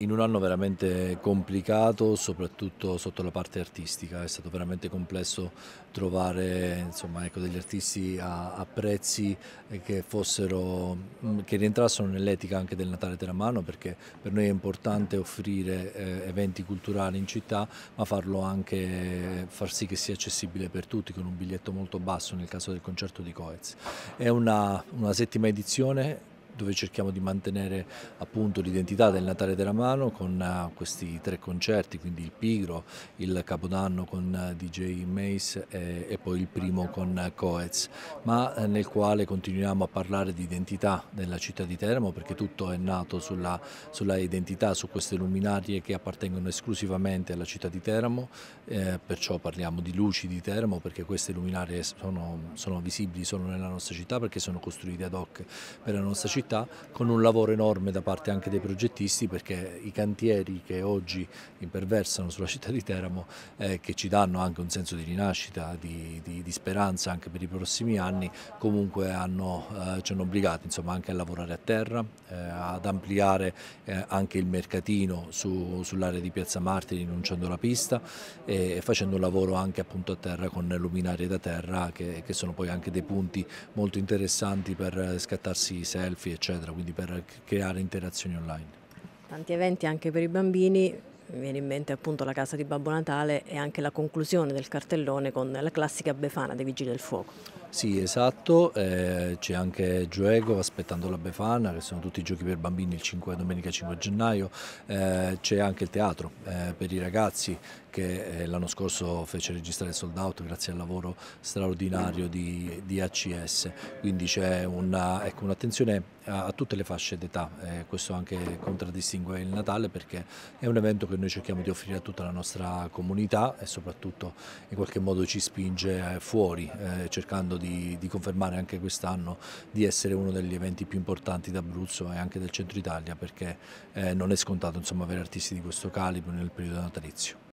In un anno veramente complicato, soprattutto sotto la parte artistica, è stato veramente complesso trovare insomma, ecco, degli artisti a, a prezzi che, fossero, mm, che rientrassero nell'etica anche del Natale Teramano perché per noi è importante offrire eh, eventi culturali in città ma farlo anche, far sì che sia accessibile per tutti con un biglietto molto basso nel caso del concerto di Coez. È una, una settima edizione dove cerchiamo di mantenere appunto l'identità del Natale della Mano con uh, questi tre concerti, quindi il Pigro, il Capodanno con uh, DJ Mace e, poi il primo con uh, Coez, ma eh, nel quale continuiamo a parlare di identità della città di Teramo perché tutto è nato sulla, sulla identità, su queste luminarie che appartengono esclusivamente alla città di Teramo, eh, perciò parliamo di luci di Teramo perché queste luminarie sono, sono visibili solo nella nostra città perché sono costruite ad hoc per la nostra città città con un lavoro enorme da parte anche dei progettisti perché i cantieri che oggi imperversano sulla città di Teramo eh, che ci danno anche un senso di rinascita, di, di, di speranza anche per i prossimi anni comunque hanno, eh, ci hanno obbligati insomma, anche a lavorare a terra, eh, ad ampliare eh, anche il mercatino su, sull'area di Piazza Marte rinunciando alla pista e facendo un lavoro anche appunto a terra con luminarie da terra che, che sono poi anche dei punti molto interessanti per scattarsi selfie eccetera, quindi per creare interazioni online. Tanti eventi anche per i bambini, mi viene in mente appunto la casa di Babbo Natale e anche la conclusione del cartellone con la classica Befana dei Vigili del Fuoco. Sì, esatto, eh, c'è anche Gioego aspettando la Befana, che sono tutti giochi per bambini il 5, domenica 5 gennaio, eh, c'è anche il teatro eh, per i ragazzi che eh, l'anno scorso fece registrare Sold Out grazie al lavoro straordinario di, di ACS, quindi c'è ecco, un'attenzione ecco, un a, a, tutte le fasce d'età, eh, questo anche contraddistingue il Natale perché è un evento che noi cerchiamo di offrire a tutta la nostra comunità e soprattutto in qualche modo ci spinge eh, fuori, eh, cercando di, di, confermare anche quest'anno di essere uno degli eventi più importanti d'Abruzzo e anche del centro Italia perché eh, non è scontato insomma, avere artisti di questo calibro nel periodo natalizio.